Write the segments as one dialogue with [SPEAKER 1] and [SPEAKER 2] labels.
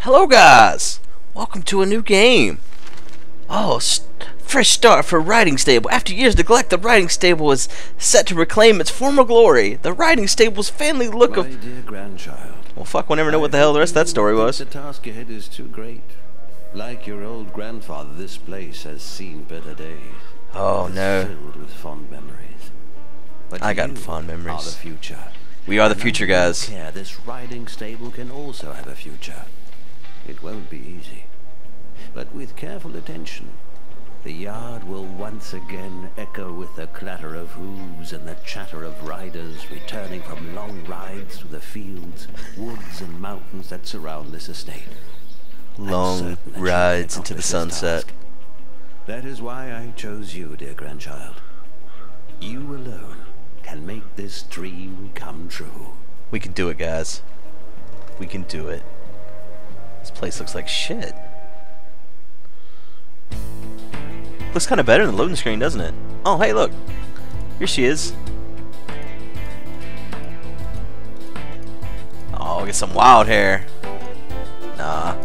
[SPEAKER 1] Hello guys! Welcome to a new game. Oh, fresh start for Riding Stable. After years of neglect, the Riding Stable is set to reclaim its former glory. The Riding Stable's family look
[SPEAKER 2] My
[SPEAKER 1] of...
[SPEAKER 2] dear grandchild.
[SPEAKER 1] Well, fuck, we'll never know what the hell the rest of that story was.
[SPEAKER 2] The task ahead is too great. Like your old grandfather, this place has seen better days.
[SPEAKER 1] Oh,
[SPEAKER 2] It's
[SPEAKER 1] no.
[SPEAKER 2] Filled with fond memories. But
[SPEAKER 1] I got fond memories.
[SPEAKER 2] Are the future.
[SPEAKER 1] We are the future, guys.
[SPEAKER 2] Yeah, this riding stable can also have a future. It won't be easy, but with careful attention, the yard will once again echo with the clatter of hooves and the chatter of riders returning from long rides through the fields, woods, and mountains that surround this estate.
[SPEAKER 1] Long
[SPEAKER 2] certain that you can
[SPEAKER 1] rides into the sunset.
[SPEAKER 2] task. That is why I chose you, dear grandchild. You alone can make this dream come true.
[SPEAKER 1] We can do it, guys. We can do it. This place looks like shit. Looks kind of better than the loading screen, doesn't it? Oh, hey, look. Here she is. Oh, get some wild hair. Nah.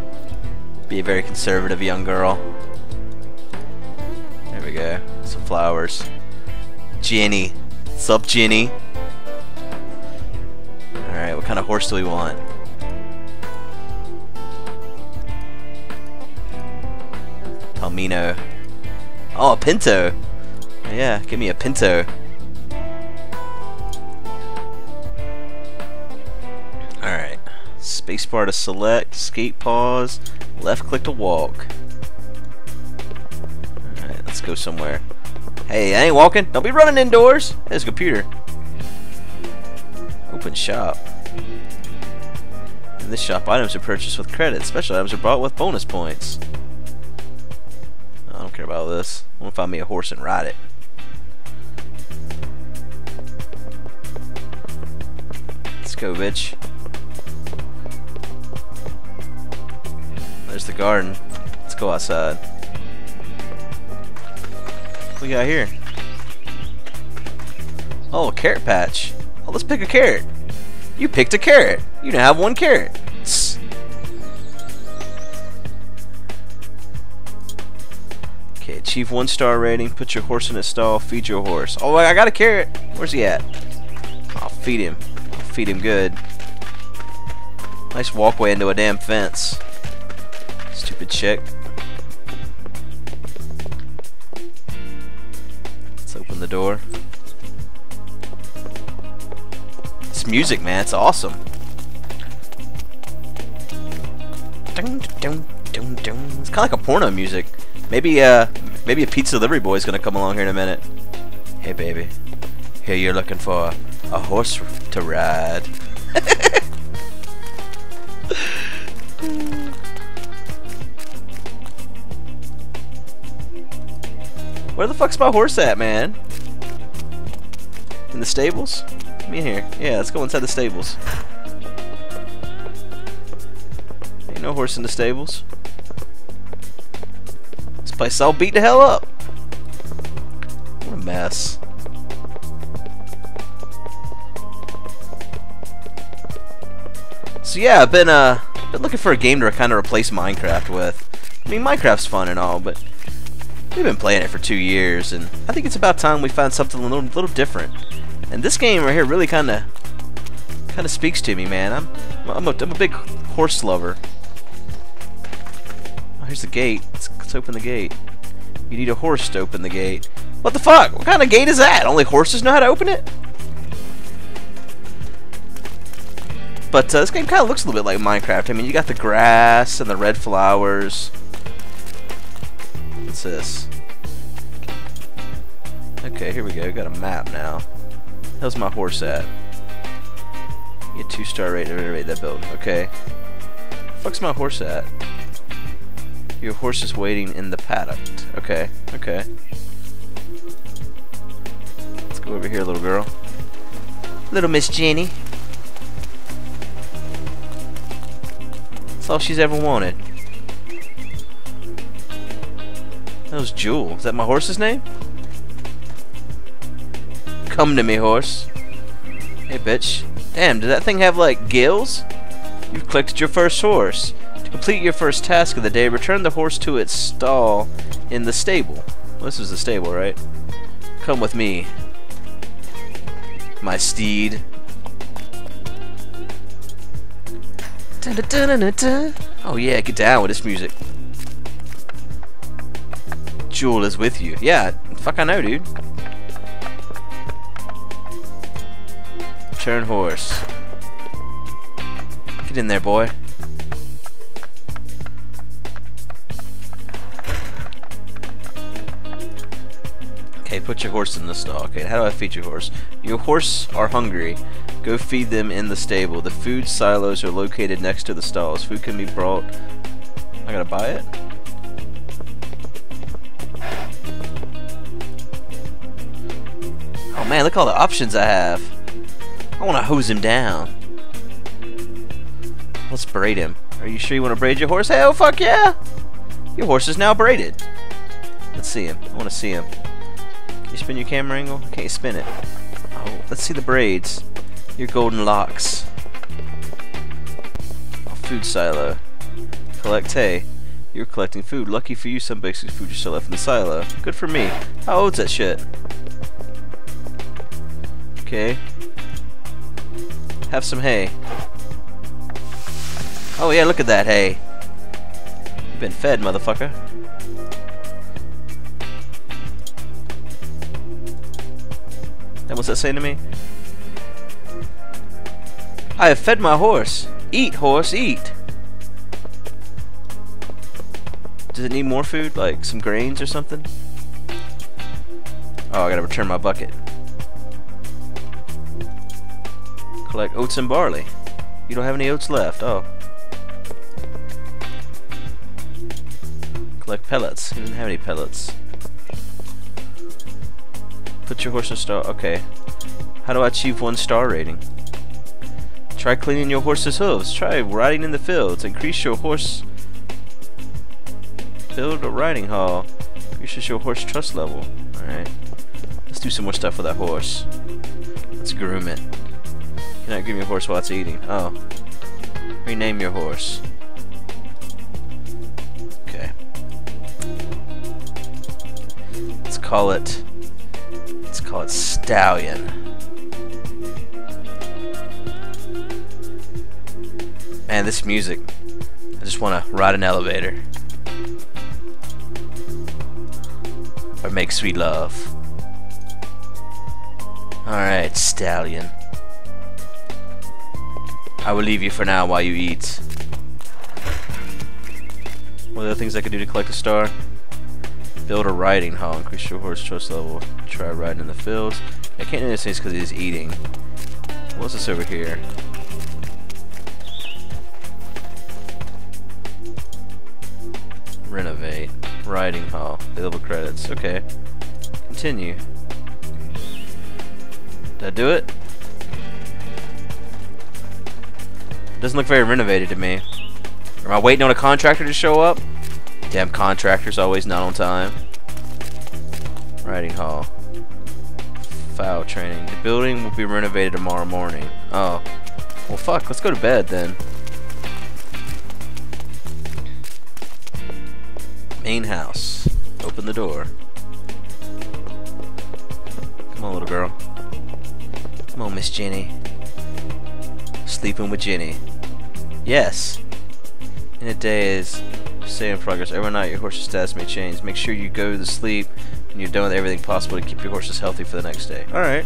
[SPEAKER 1] Be a very conservative young girl. There we go. Some flowers. Jenny. Sup, Jenny? Alright, what kind of horse do we want? Palomino. Oh, a Pinto. Yeah, give me a Pinto. Alright. Spacebar to select, escape pause, left click to walk. Alright, let's go somewhere. Hey, I ain't walking. Don't be running indoors. There's a computer. Open shop. In this shop, items are purchased with credit. Special items are bought with bonus points. About this. I want to find me a horse and ride it. Let's go, bitch. There's the garden. Let's go outside. What we got here? Oh, a carrot patch. Oh, let's pick a carrot. You picked a carrot. You now have one carrot. Okay, achieve one star rating. Put your horse in a stall. Feed your horse. Oh, I got a carrot. Where's he at? I'll feed him. I'll feed him good. Nice walkway into a damn fence. Stupid chick. Let's open the door. It's music, man, it's awesome. It's kind of like a porno music. Maybe, uh, maybe a pizza delivery boy is gonna come along here in a minute. Hey, baby. Here you're looking for a horse to ride. Where the fuck's my horse at, man? In the stables? Me in here. Yeah, let's go inside the stables. Ain't no horse in the stables. Place all beat the hell up. What a mess. So yeah, I've been uh been looking for a game to kind of replace Minecraft with. I mean, Minecraft's fun and all, but we've been playing it for two years, and I think it's about time we find something a little, little different. And this game right here really kind of kind of speaks to me, man. I'm I'm a, I'm a big horse lover. Here's the gate. Let's, let's open the gate. You need a horse to open the gate. What the fuck? What kind of gate is that? Only horses know how to open it? But uh, this game kind of looks a little bit like Minecraft. I mean, you got the grass and the red flowers. What's this? Okay, here we go. Got a map now. How's my horse at? Get two star rate to renovate that building. Okay. Fuck's my horse at? Your horse is waiting in the paddock. Okay, okay. Let's go over here, little girl. Little Miss Jenny. That's all she's ever wanted. That was Jewel. Is that my horse's name? Come to me, horse. Hey, bitch. Damn, did that thing have, like, gills? You've clicked your first horse. To complete your first task of the day, return the horse to its stall in the stable. Well, this is the stable, right? Come with me, my steed. Dun, dun, dun, oh yeah, get down with this music. Jewel is with you. Yeah, fuck I know, dude. Turn horse. Get in there, boy. Put your horse in the stall. Okay, how do I feed your horse? Your horse are hungry. Go feed them in the stable. The food silos are located next to the stalls. Food can be brought. I gotta buy it? Oh man, look at all the options I have. I wanna hose him down. Let's braid him. Are you sure you wanna braid your horse? Hell fuck yeah! Your horse is now braided. Let's see him. I wanna see him. You spin your camera angle? You spin it? Oh, let's see the braids. Your golden locks. Oh, food silo. Collect hay. You're collecting food. Lucky for you, some basic food is still left in the silo. Good for me. How old's that shit? Okay. Have some hay. Oh yeah, look at that hay. You've been fed, motherfucker. And what's that saying to me? I have fed my horse. Eat, horse, eat. Does it need more food? Like some grains or something? Oh, I gotta return my bucket. Collect oats and barley. You don't have any oats left. Oh. Collect pellets. You didn't have any pellets. Put your horse in star. Okay. How do I achieve one star rating? Try cleaning your horse's hooves. Try riding in the fields. Increase your horse. Build a riding hall. Increases your horse trust level. Alright. Let's do some more stuff with that horse. Let's groom it. You're not grooming your horse while it's eating. Oh. Rename your horse. Okay. Let's call it. Call it Stallion. Man, this music. I just want to ride an elevator. Or make sweet love. Alright, stallion. I will leave you for now while you eat. What are the things I could do to collect a star? Build a riding hall. Increase your horse trust level. Try riding in the fields. I can't do this because he's eating. What's this over here? Renovate. Riding hall. Available credits. Okay. Continue. Did I do it? Doesn't look very renovated to me. Am I waiting on a contractor to show up? Damn contractors always not on time. Riding hall. Foul training. The building will be renovated tomorrow morning. Oh. Well fuck, let's go to bed then. Main house. Open the door. Come on, little girl. Come on, Miss Jenny. Sleeping with Jenny. Yes. In a day is stay in progress. Every night your horse's stats may change. Make sure you go to sleep and you're done with everything possible to keep your horses healthy for the next day. Alright.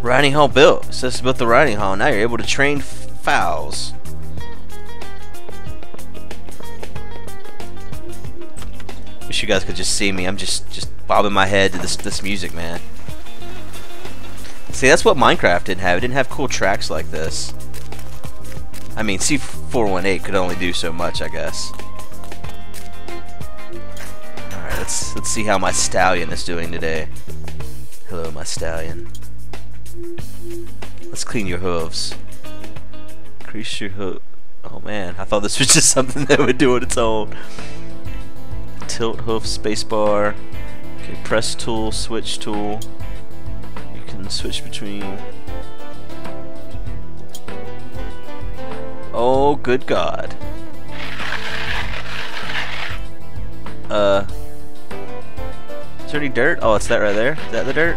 [SPEAKER 1] Riding hall built. It says about the riding hall. Now you're able to train fowls. Wish you guys could just see me. I'm just just bobbing my head to this this music, man. See, that's what Minecraft didn't have. It didn't have cool tracks like this. I mean, C418 could only do so much, I guess. Alright, let's let's see how my stallion is doing today. Hello, my stallion. Let's clean your hooves. Crease your hoof. Oh man, I thought this was just something that would do on its own. Tilt hoof spacebar. Okay, press tool, switch tool. You can switch between. Oh, good God. Uh. Is there any dirt? Oh, it's that right there. Is that the dirt?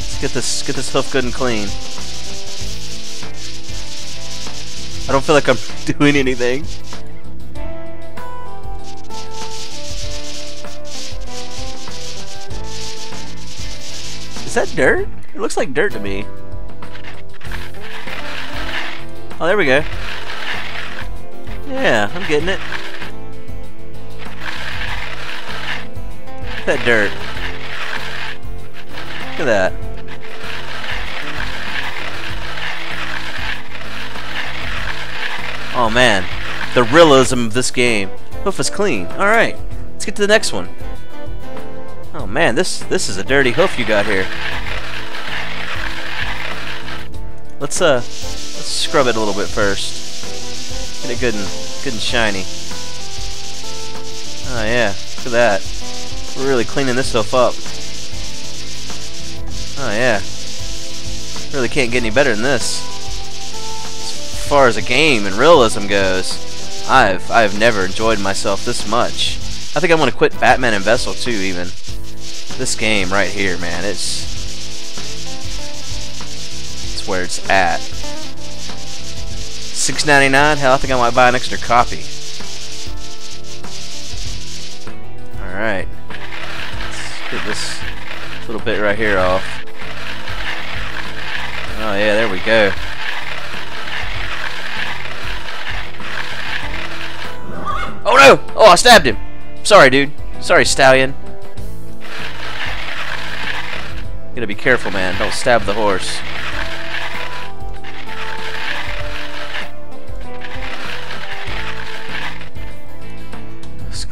[SPEAKER 1] Let's get this get this hoof good and clean. I don't feel like I'm doing anything. Is that dirt? It looks like dirt to me. Oh, there we go. Yeah, I'm getting it. That dirt. Look at that. Oh man, the realism of this game. Hoof is clean. All right, let's get to the next one. Oh man, this this is a dirty hoof you got here. Let's uh, let's scrub it a little bit first. Get it good and good and shiny. Oh yeah, look at that. We're really cleaning this stuff up. Oh yeah. Really can't get any better than this as far as a game and realism goes, I've I've never enjoyed myself this much. I think I'm gonna quit Batman and Vessel too. Even this game right here, man, it's it's where it's at. Six ninety nine. Hell, I think I might buy an extra copy. All right, let's get this little bit right here off. Oh yeah, there we go. Oh no! Oh, I stabbed him. Sorry, dude. Sorry, stallion. You gotta be careful, man. Don't stab the horse.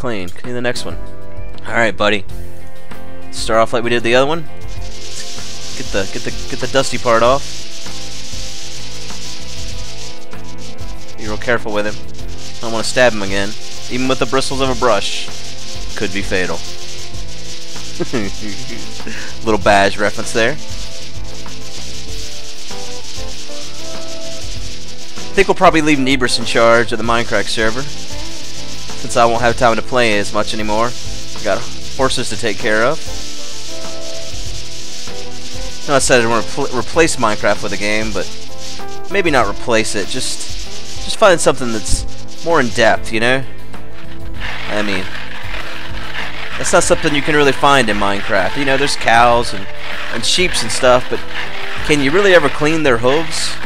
[SPEAKER 1] Clean. Clean the next one. Alright, buddy. Start off like we did the other one. Get the get the get the dusty part off. Be real careful with him. I don't want to stab him again. Even with the bristles of a brush. Could be fatal. Little badge reference there. I think we'll probably leave Nebris in charge of the Minecraft server. Since I won't have time to play as much anymore. I got horses to take care of. I said I want to replace Minecraft with a game, but maybe not replace it. Just, just find something that's more in depth, you know? I mean, that's not something you can really find in Minecraft. You know, there's cows and, and sheeps and stuff, but can you really ever clean their hooves?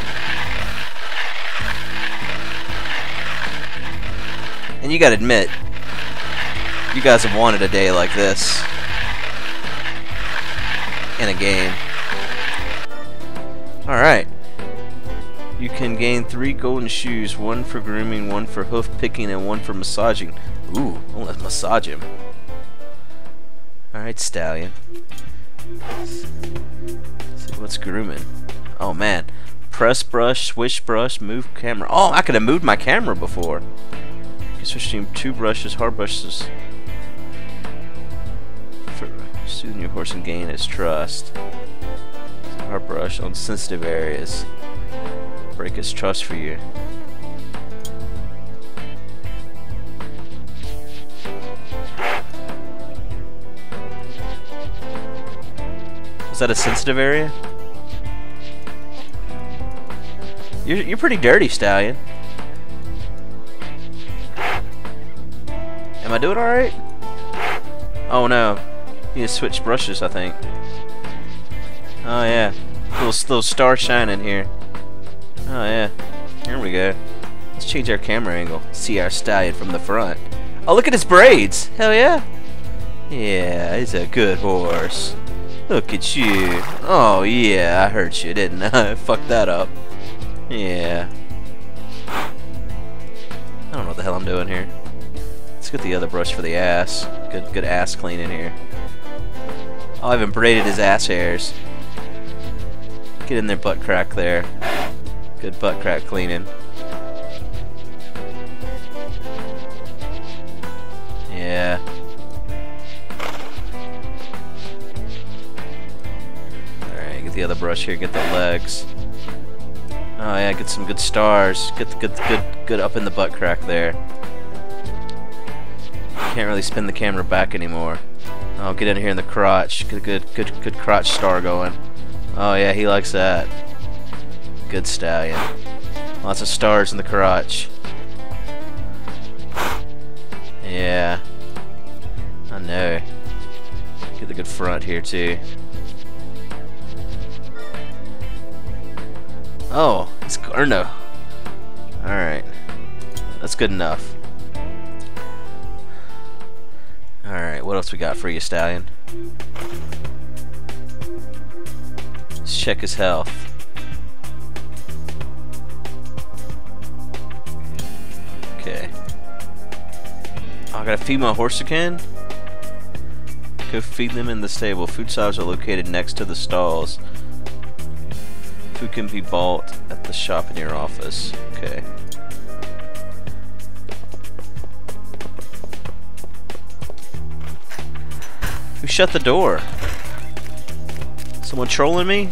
[SPEAKER 1] And you gotta admit, you guys have wanted a day like this in a game. Alright. You can gain three golden shoes, one for grooming, one for hoof picking, and one for massaging. Ooh, let's massage him. Alright, stallion. What's grooming. Oh man. Press brush, swish brush, move camera. Oh, I could have moved my camera before. Can switch two brushes, hard brushes. For soothing your horse and gain his trust. Hard brush on sensitive areas break his trust for you. Is that a sensitive area? You're, you're pretty dirty, Stallion. I doing alright? Oh no. You need to switch brushes, I think. Oh yeah. Little, little star shining here. Oh yeah. Here we go. Let's change our camera angle. See our stallion from the front. Oh, look at his braids. Hell yeah. Yeah, he's a good horse. Look at you. Oh yeah, I hurt you, didn't I? Fuck that up. Yeah. I don't know what the hell I'm doing here. Get the other brush for the ass. Good, good ass cleaning here. Oh, I haven't braided his ass hairs. Get in there, butt crack there. Good butt crack cleaning. Yeah. Alright, get the other brush here, get the legs. Oh yeah, get some good stars. Get the good, good, good up in the butt crack there. Can't really spin the camera back anymore. Oh, get in here in the crotch. Get a good, good, good crotch star going. Oh yeah, he likes that. Good stallion. Lots of stars in the crotch. Yeah. I know. Get the good front here too. Oh, it's or no. Alright. That's good enough. Alright, what else we got for you, Stallion? Let's check his health. Okay. Oh, I gotta feed my horse again? Go feed them in the stable. Food stalls are located next to the stalls. Food can be bought at the shop in your office. Okay. Shut the door? Someone trolling me?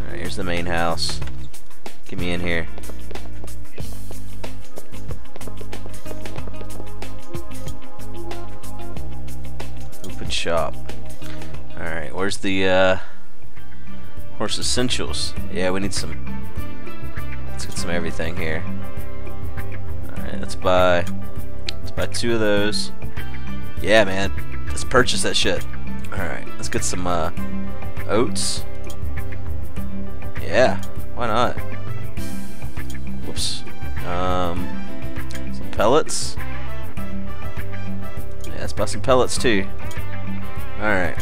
[SPEAKER 1] Alright, here's the main house. Get me in here. Open shop. Alright, where's the uh, horse essentials? Yeah, we need some. Some everything here. Alright, let's buy. Let's buy two of those. Yeah, man. Let's purchase that shit. Alright, let's get some uh, oats. Yeah, why not? Whoops. Um, some pellets. Yeah, let's buy some pellets too. Alright.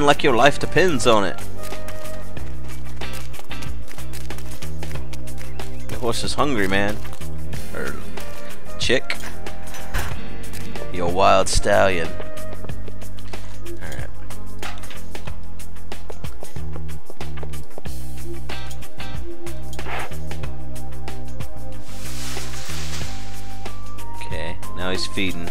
[SPEAKER 1] Run like your life depends on it. The horse is hungry, man. Or chick. Your wild stallion. Okay, now he's feeding.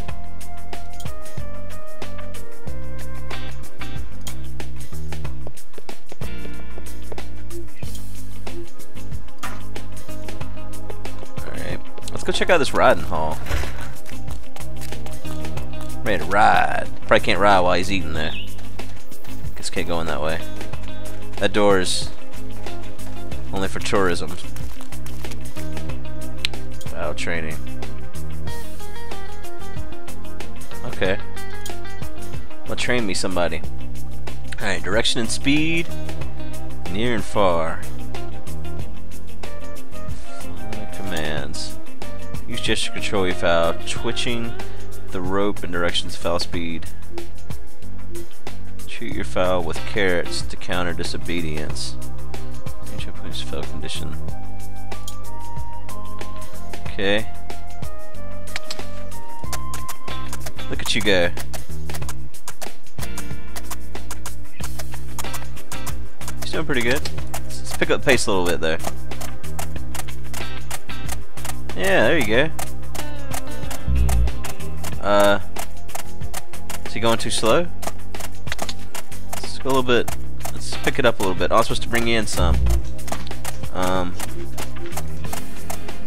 [SPEAKER 1] Go check out this riding hall. Ready to ride. Probably can't ride while he's eating there. Guess can't go in that way. That door is only for tourism. Wow, training. Okay. Well, train me somebody. Alright, direction and speed. Near and far. Use gesture control your foul. Twitching the rope in directions foul speed. Shoot your foul with carrots to counter disobedience. Change opponent's foul condition. Okay. Look at you go. He's doing pretty good. Let's pick up the pace a little bit there. Yeah, there you go. Uh, is he going too slow? Let's go a little bit. Let's pick it up a little bit. I was supposed to bring in some. Um,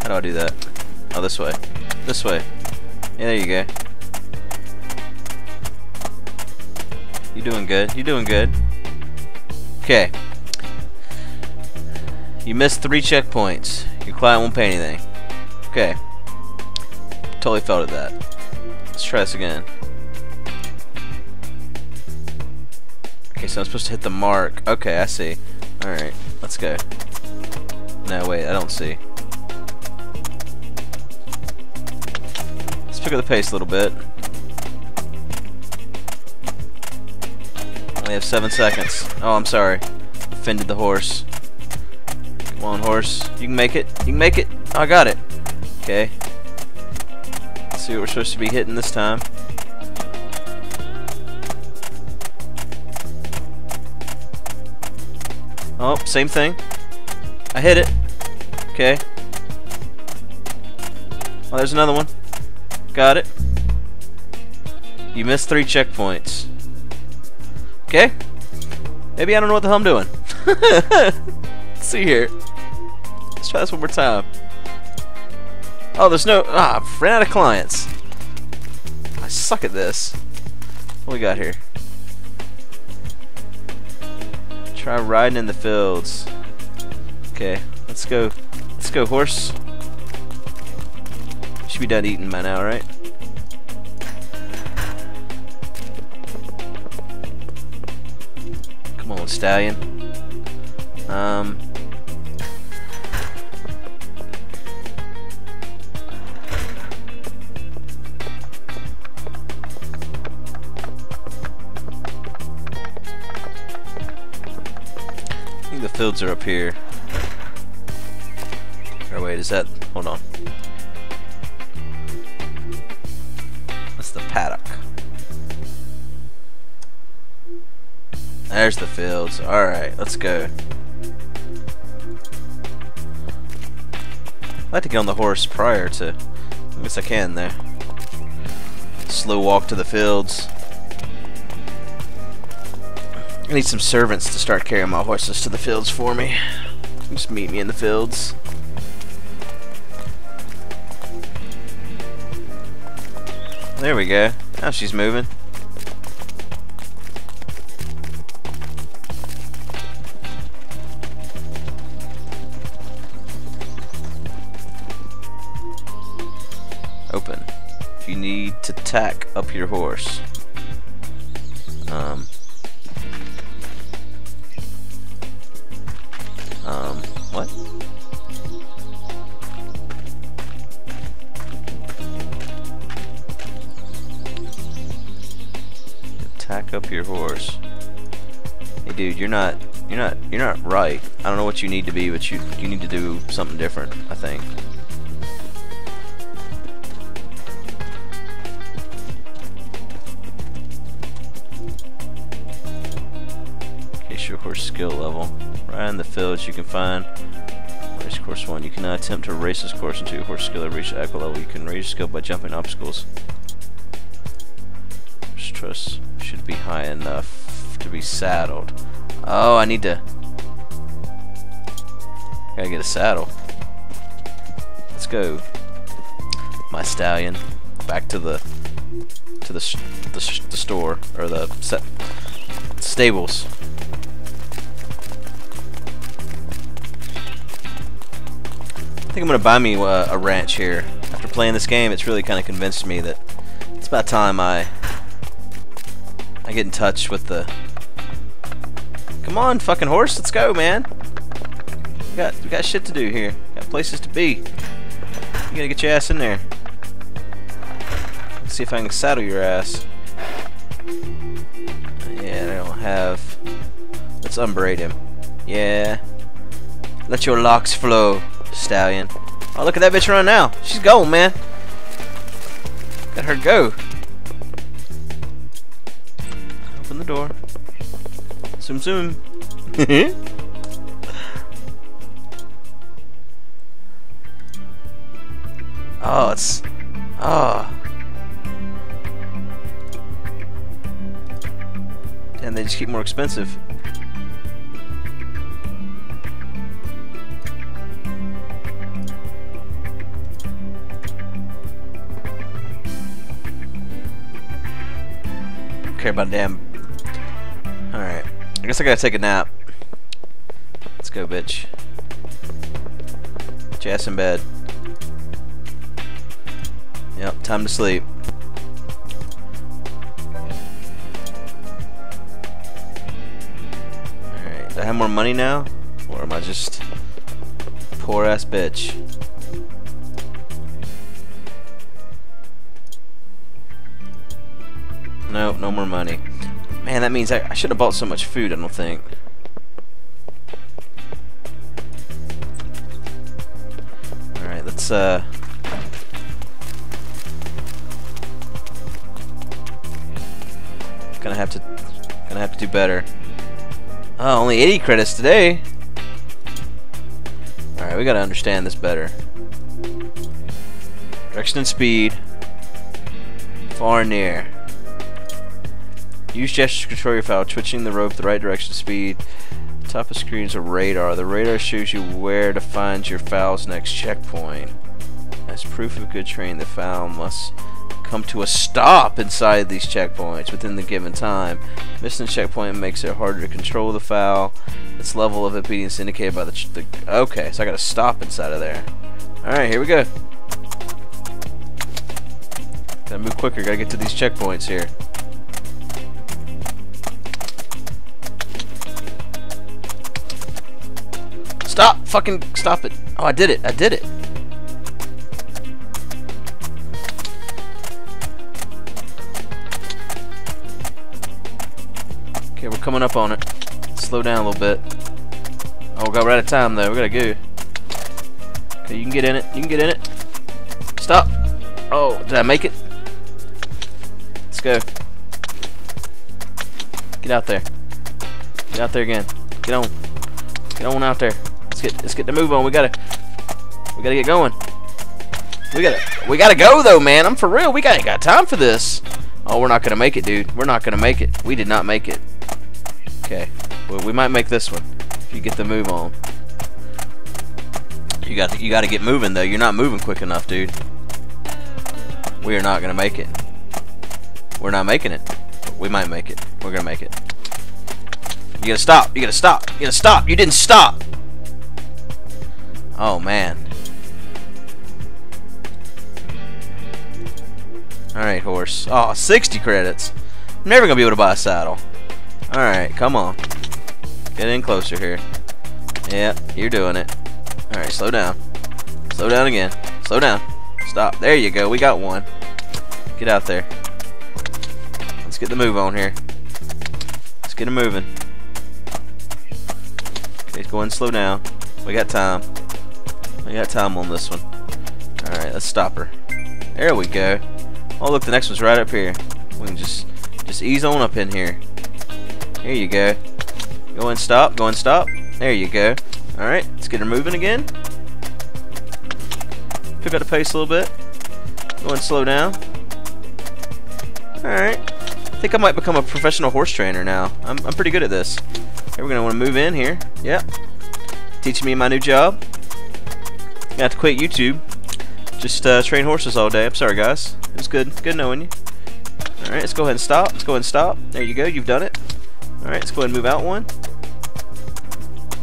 [SPEAKER 1] how do I do that? Oh, this way. This way. Yeah, there you go. You doing good. You doing good. Okay. You missed three checkpoints. Your client won't pay anything. Okay. Totally felt at that. Let's try this again. Okay, so I'm supposed to hit the mark. Okay, I see. Alright, let's go. No, wait, I don't see. Let's pick up the pace a little bit. Only have seven seconds. Oh, I'm sorry. Offended the horse. Come on, horse. You can make it. You can make it. Oh, I got it. Okay. see what we're supposed to be hitting this time. Oh, same thing. I hit it. Okay. Oh, there's another one. Got it. You missed three checkpoints. Okay. Maybe I don't know what the hell I'm doing. Let's see here. Let's try this one more time. Oh, there's no... Ah, ran out of clients. I suck at this. What we got here? Try riding in the fields. Okay, let's go. Let's go, horse. Should be done eating by now, right? Come on, stallion. Um. Fields are up here. Or wait, is that... Hold on. That's the paddock. There's the fields. Alright, let's go. I'd like to get on the horse prior to... I guess I can there. Slow walk to the fields. I need some servants to start carrying my horses to the fields for me. Just meet me in the fields. There we go. Now she's moving. Open. You need to tack up your horse. You need to be, but you you need to do something different, I think. Increase your horse skill level. Right in the fields you can find race course 1. You cannot attempt to race this course until your horse skill has reached equal level. You can raise your skill by jumping obstacles. Horse trust should be high enough to be saddled. Oh, I need to... Gotta get a saddle. Let's go. My stallion. Back to the... To the, the, the store. Or the stables. I think I'm gonna buy me uh, a ranch here. After playing this game, it's really kind of convinced me that it's about time I I get in touch with the. Come on, fucking horse, let's go, man. We got we got shit to do here. Got places to be. You gotta get your ass in there. Let's see if I can saddle your ass. Yeah, I don't have. Let's unbraid him. Yeah. Let your locks flow stallion. Oh, look at that bitch run now. She's going, man. Let her go. Open the door. Zoom, zoom. oh, it's... Oh. And they just keep more expensive. care about damn. Alright. I guess I gotta take a nap. Let's go, bitch. Ass in bed. Time to sleep. Alright, do I have more money now? Or am I just poor ass bitch? No, no more money. Man, that means I, I should have bought so much food, I don't think. Alright, let's, uh... do better. Oh, only 80 credits today. All right, we gotta understand this better. Direction and speed. Far and near. Use gestures to control your foul, twitching the rope the right direction speed. Top of screen is a radar. The radar shows you where to find your foul's next checkpoint. As proof of good training, the foul must come to a stop inside these checkpoints within the given time. Missing a checkpoint makes it harder to control the foul. Its level of obedience indicated by the, the okay, so I gotta stop inside of there. Alright, here we go. Gotta move quicker, gotta get to these checkpoints here. Stop! Fucking stop it! Oh, I did it! I did it! Coming up on it. Slow down a little bit. Oh, we got right out of time though. We gotta go. Okay, you can get in it. You can get in it. Stop! Oh, did I make it? Let's go. Get out there. Get out there again. Get on. Get on out there. Let's get let's get the move on. We gotta we gotta get going. We gotta we gotta go though, man. I'm for real. We ain't got time for this. Oh, we're not gonna make it, dude. We're not gonna make it. We did not make it. Okay. Well, we might make this one if you get the move on. You got you got to get moving though. You're not moving quick enough, dude. We are not gonna make it. We're not making it. We might make it. We're gonna make it. You gotta stop. You gotta stop. You gotta stop. You didn't stop. Oh man. Alright, horse. Oh, 60 credits. I'm never gonna be able to buy a saddle. Alright, come on. Get in closer here. Yep, you're doing it. Alright, slow down. Slow down again. Slow down. Stop. There you go. We got one. Get out there. Let's get the move on here. Let's get him moving. Okay, go and slow down. We got time. We got time on this one. Alright, let's stop her. There we go. Oh look, the next one's right up here. We can just just ease on up in here. Here you go. Go and stop, go and stop. There you go. Alright, let's get her moving again. Pick up the pace a little bit. Go and slow down. Alright. I think I might become a professional horse trainer now. I'm, I'm pretty good at this. Okay, we're going to want to move in here. Yep. Teaching me my new job. Got to quit YouTube. Just uh, train horses all day. I'm sorry, guys. It was good. Good knowing you. Alright, let's go ahead and stop. Let's go ahead and stop. There you go. You've done it. Alright, let's go ahead and move out one.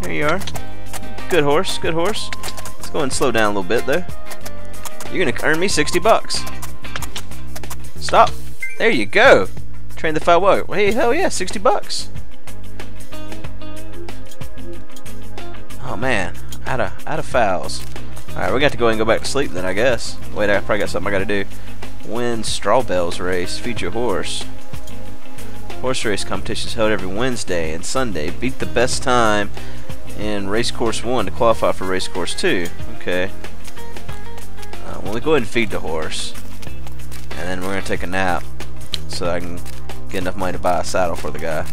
[SPEAKER 1] There you are. Good horse. Good horse. Let's go ahead and slow down a little bit, there. You're to earn me 60 bucks. Stop. There you go. Train the five well. Hey, hell yeah, 60 bucks. Oh man, out of out of fouls. Alright, we got to go and go back to sleep then, I guess. Wait, I probably got something I gotta do. Win Straw Bells race. Feature horse. Horse race competitions held every Wednesday and Sunday. Beat the best time in race course 1 to qualify for race course 2. Okay. Uh, well, we go ahead and feed the horse. And then we're going to take a nap so I can get enough money to buy a saddle for the guy.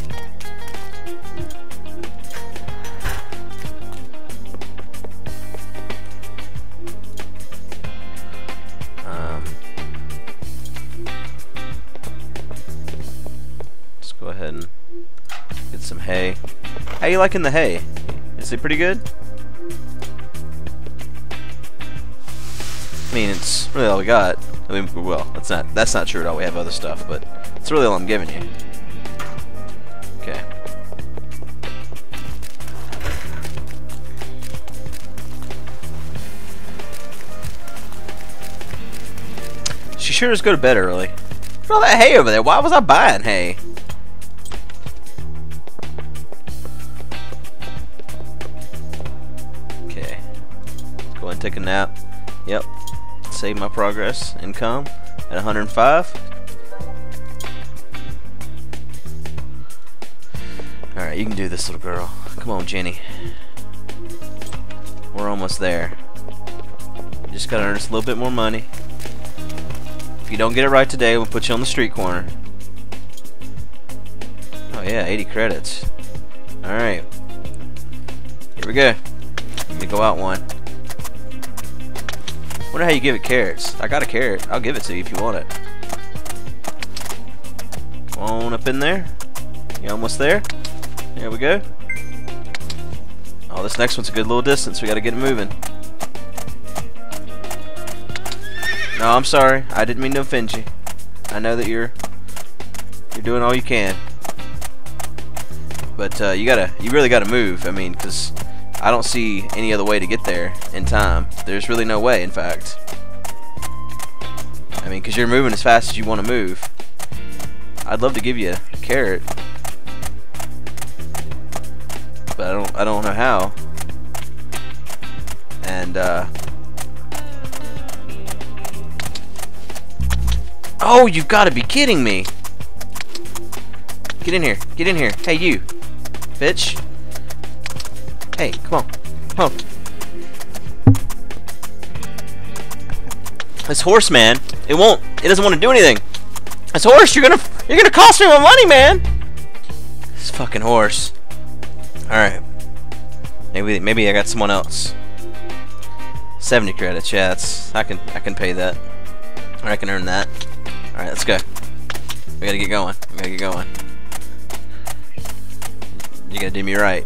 [SPEAKER 1] Ahead and get some hay. How you liking the hay? Is it pretty good? I mean, it's really all we got. I mean, well, that's not that's not true at all. We have other stuff, but it's really all I'm giving you. Okay. She sure does go to bed early. Look at all that hay over there. Why was I buying hay? And take a nap. Yep. Save my progress income at 105. Alright, you can do this, little girl. Come on, Jenny. We're almost there. Just gotta earn us a little bit more money. If you don't get it right today, we'll put you on the street corner. Oh yeah, 80 credits. Alright. Here we go. Let me go out one. Wonder how you give it carrots. I got a carrot. I'll give it to you if you want it. Come on up in there. You almost there? There we go. Oh, this next one's a good little distance. We gotta get it moving. No, I'm sorry. I didn't mean to offend you. I know that you're you're doing all you can. But uh, you gotta, you really gotta move. I mean, because I don't see any other way to get there in time. There's really no way, in fact. I mean, because you're moving as fast as you want to move. I'd love to give you a carrot, but I don't, I don't know how. And uh, oh, you've got to be kidding me! Get in here, get in here. Hey, you, bitch. Hey, come on. Come on. This horse, man, it won't, it doesn't want to do anything. This horse, you're gonna, you're gonna cost me my money, man. This fucking horse. All right. Maybe, maybe I got someone else. 70 credits, yeah, that's, I can, I can pay that. Or I can earn that. All right, let's go. We gotta get going. We gotta get going. You gotta do me right.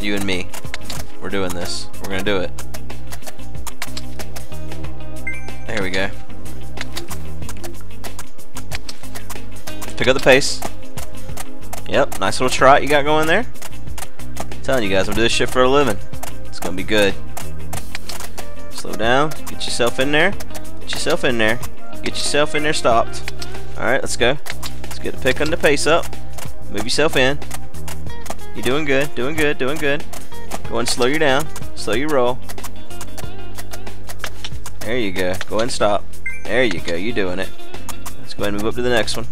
[SPEAKER 1] You and me. We're doing this. We're gonna do it. There we go. Pick up the pace. Yep, nice little trot you got going there. I'm telling you guys, I'm doing this shit for a living. It's gonna be good. Slow down. Get yourself in there. Get yourself in there. Get yourself in there stopped. Alright, let's go. Let's get the pick on the pace up. Move yourself in. You're doing good, doing good, doing good. Go and slow you down. Slow your roll. There you go. Go and stop. There you go. You're doing it. Let's go ahead and move up to the next one.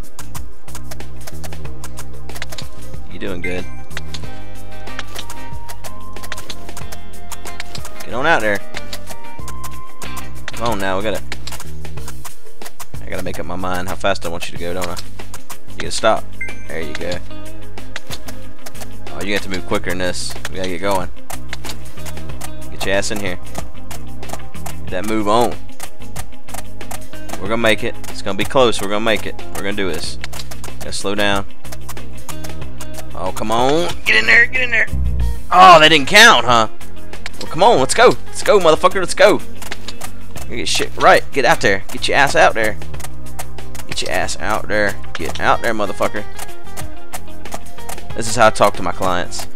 [SPEAKER 1] You're doing good. Get on out there. Come on now. We gotta. I gotta make up my mind how fast I want you to go, don't I? You gotta stop. There you go. You have to move quicker than this. We gotta get going. Get your ass in here. Get that move on. We're gonna make it. It's gonna be close. We're gonna make it. We're gonna do this. Gotta slow down. Oh, come on. Get in there. Get in there. Oh, that didn't count, huh? Well, come on. Let's go. Let's go, motherfucker. Let's go. Get shit right. Get out there. Get your ass out there. Get your ass out there. Get out there, motherfucker. This is how I talk to my clients.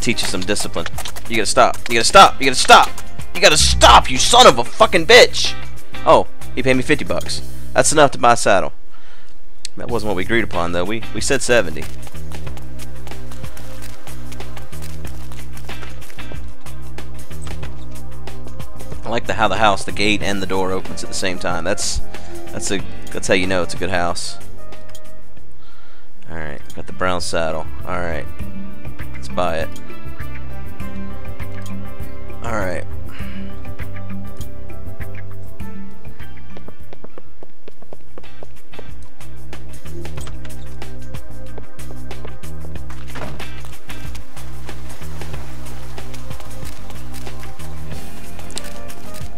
[SPEAKER 1] Teach you some discipline. You gotta stop. You gotta stop. You gotta stop. You gotta stop, you son of a fucking bitch! Oh, he paid me 50 bucks. That's enough to buy a saddle. That wasn't what we agreed upon, though. We, we said 70. I like the how the house, the gate, and the door opens at the same time. That's that's a that's how you know it's a good house. Alright, got the brown saddle. Alright. Let's buy it. Alright.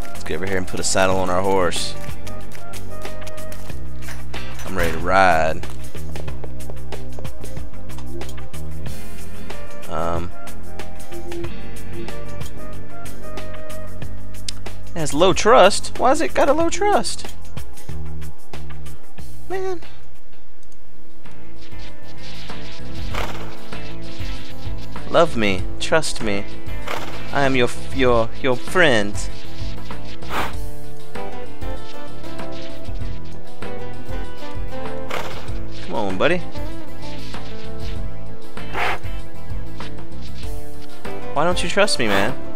[SPEAKER 1] Let's get over here and put a saddle on our horse. I'm ready to ride. Low trust. Why has it got a low trust? Man. Love me, trust me. I am your your your friend. Come on, buddy. Why don't you trust me, man?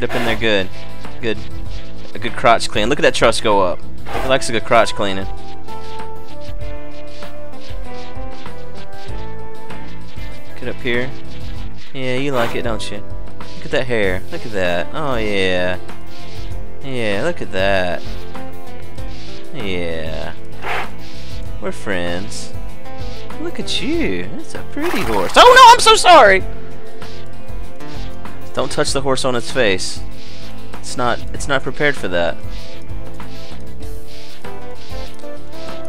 [SPEAKER 1] Get up in there good. Good. A good crotch clean. Look at that trust go up. He likes a good crotch cleaning. Get up here. Yeah, you like it, don't you? Look at that hair. Look at that. Oh, yeah. Yeah, look at that. Yeah. We're friends. Look at you. That's a pretty horse. Oh, no, I'm so sorry! Don't touch the horse on its face. It's not, it's not prepared for that.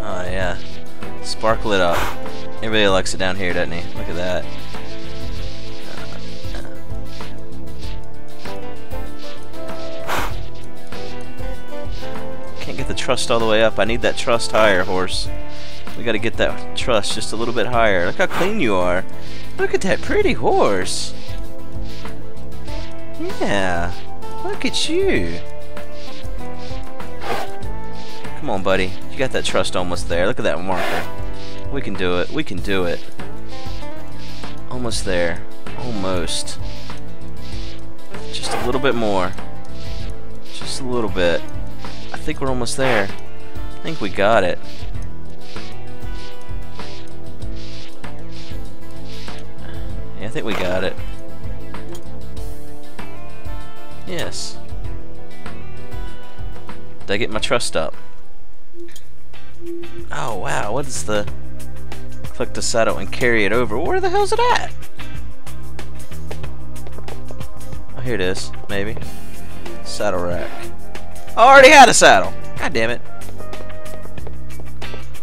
[SPEAKER 1] Oh, yeah. Sparkle it up. Everybody likes it down here, doesn't he? Look at that. Can't get the trust all the way up. I need that trust higher, horse. We gotta get that trust just a little bit higher. Look how clean you are. Look at that pretty horse. Yeah. Look at you. Come on, buddy. You got that trust almost there. Look at that marker. We can do it. We can do it. Almost there. Almost. Just a little bit more. Just a little bit. I think we're almost there. I think we got it. Yeah, I think we got it. Yes. Did I get my trust up? Oh wow, what is the... Click the saddle and carry it over. Where the hell's it at? Oh, here it is. Maybe. Saddle rack. I already had a saddle. God damn it.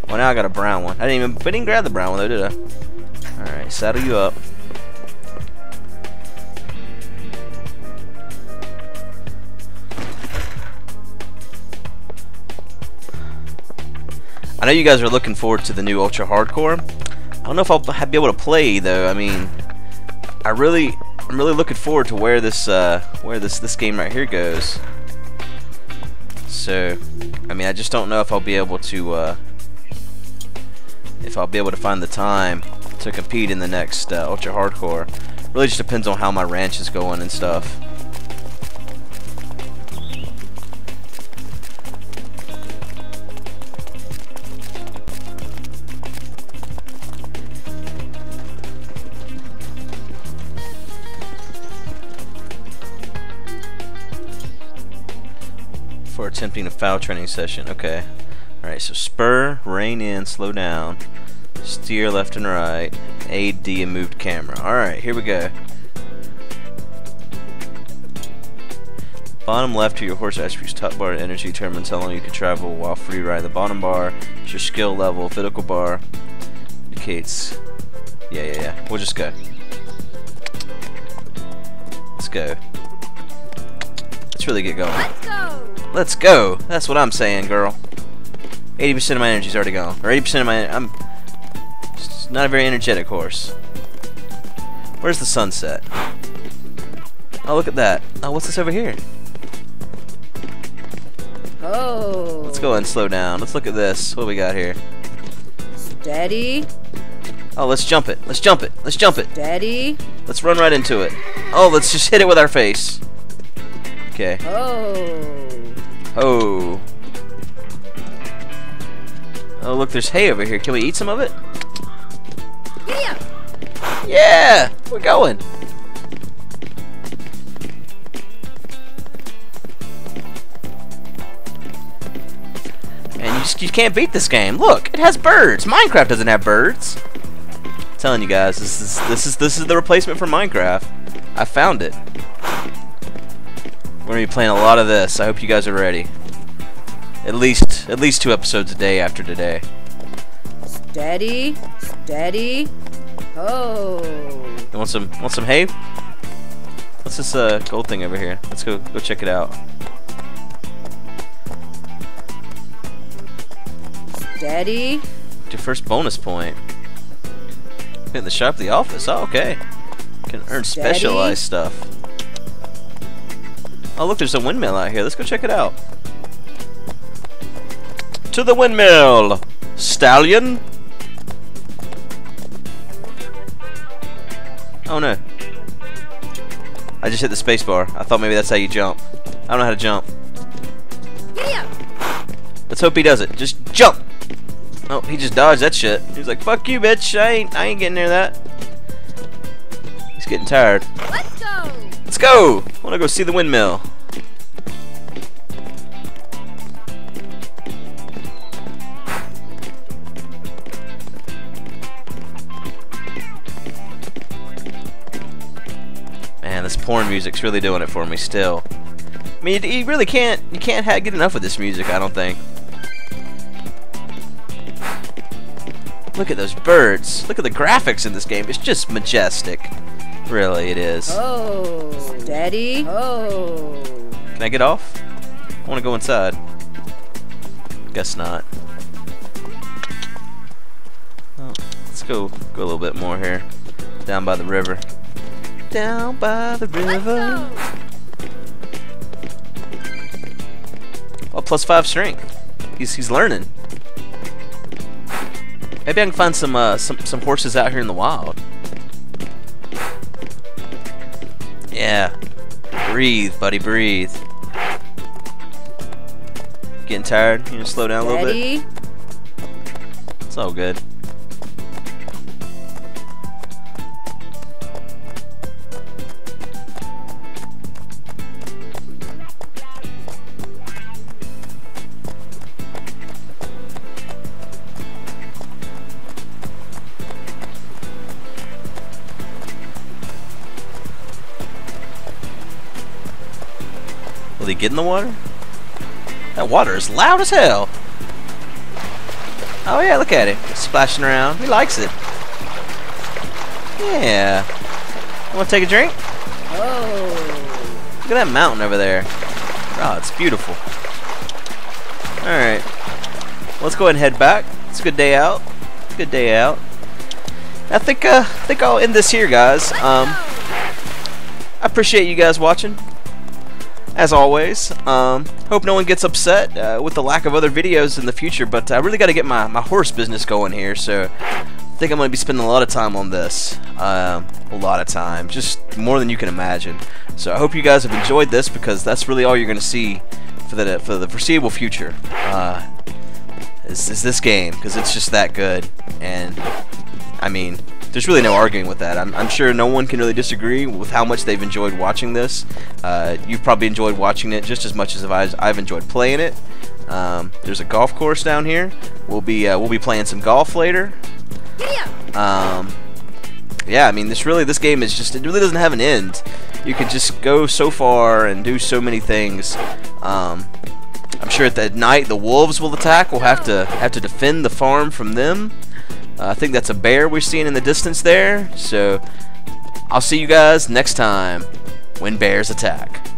[SPEAKER 1] Well, now I got a brown one. I didn't even, I didn't grab the brown one though, did I? Alright, saddle you up. I know you guys are looking forward to the new Ultra Hardcore. I don't know if I'll be able to play though. I mean, I really, I'm really looking forward to where this, uh, where this this game right here goes. So, I mean, I just don't know if I'll be able to, uh, if I'll be able to find the time to compete in the next uh, Ultra Hardcore. Really just depends on how my ranch is going and stuff. Attempting a foul training session. Okay. Alright, so spur, rein in, slow down, steer left and right, AD and moved camera. Alright, here we go. Bottom left to your horse attributes, top bar energy determines how long you can travel while free ride. The bottom bar is your skill level, vertical bar indicates. Yeah, yeah, yeah. We'll just go. Let's go. Let's really get going.
[SPEAKER 3] Let's go!
[SPEAKER 1] Let's go. That's what I'm saying, girl. 80% of my energy's already gone. Or 80% of my... I'm... Not a very energetic horse. Where's the sunset? Oh, look at that. Oh, what's this over here?
[SPEAKER 3] Oh.
[SPEAKER 1] Let's go ahead and slow down. Let's look at this. What we got here?
[SPEAKER 3] Steady,
[SPEAKER 1] Oh, let's jump it. Let's jump it. Let's jump it.
[SPEAKER 3] steady.
[SPEAKER 1] Let's run right into it. Oh, let's just hit it with our face. Okay.
[SPEAKER 3] Oh.
[SPEAKER 1] Oh. Oh, look, there's hay over here. Can we eat some of it?
[SPEAKER 3] Yeah.
[SPEAKER 1] Yeah! We're going. And you just you can't beat this game. Look, it has birds. Minecraft doesn't have birds. I'm telling you guys, this is this is this is the replacement for Minecraft. I found it. We're gonna be playing a lot of this. I hope you guys are ready. At least at least two episodes a day after today.
[SPEAKER 3] Steady, steady. Oh.
[SPEAKER 1] You want some want some hay? What's this uh, gold thing over here? Let's go go check it out.
[SPEAKER 3] Steady.
[SPEAKER 1] Your first bonus point. In the shop the office. Oh, okay. Can earn
[SPEAKER 3] Steady.
[SPEAKER 1] specialized stuff. Oh, look, there's a windmill out here. Let's go check it out. To the windmill, stallion. Oh no. I just hit the space bar. I thought maybe that's how you jump. I don't know how to jump. Let's hope he does it. Just jump. Oh, he just dodged that shit. He's like, "Fuck you, bitch! I ain't, I ain't getting near that." He's getting tired.
[SPEAKER 3] Let's go.
[SPEAKER 1] Let's go! I want to go see the windmill. Man, this porn music's really doing it for me still. I mean, you, you really can't you can't get enough of this music, I don't think. Look at those birds. Look at the graphics in this game. It's just majestic. Really, it is.
[SPEAKER 3] Oh. Steady. Oh.
[SPEAKER 1] Can I get off? I want to go inside. Guess not. Oh, let's go go a little bit more here. Down by the river. Down by the river.
[SPEAKER 3] go.
[SPEAKER 1] Oh, plus five strength. He's he's learning. Maybe I can find some uh, some some horses out here in the wild. Yeah. Breathe, buddy, breathe. Getting tired? You gonna slow down a little bit? It's all good. He get in the water? That water is loud as hell. Oh yeah, look at it. Splashing around. He likes it. Yeah. You wanna take a drink?
[SPEAKER 3] Oh.
[SPEAKER 1] Look at that mountain over there. Oh, it's beautiful. Alright. Let's go ahead and head back. It's a good day out. Good day out. I think uh, I think I'll end this here, guys. Um, I appreciate you guys watching. As always, um, hope no one gets upset uh, with the lack of other videos in the future, but I really got to get my, my horse business going here, so I think I'm going to be spending a lot of time on this. Um, a lot of time, just more than you can imagine. So I hope you guys have enjoyed this because that's really all you're going to see for the for the foreseeable future. Uh, is, is this game because it's just that good, and I mean, there's really no arguing with that. I'm, I'm sure no one can really disagree with how much they've enjoyed watching this. Uh, you've probably enjoyed watching it just as much as I've, I've enjoyed playing it. Um, there's a golf course down here. We'll be uh, we'll be playing some golf later. Um, yeah, I mean, this really this game is just it really doesn't have an end. You can just go so far and do so many things. Um, I'm sure at that night the wolves will attack. We'll have to have to defend the farm from them. I think that's a bear we're seeing in the distance there. So I'll see you guys next time when bears attack.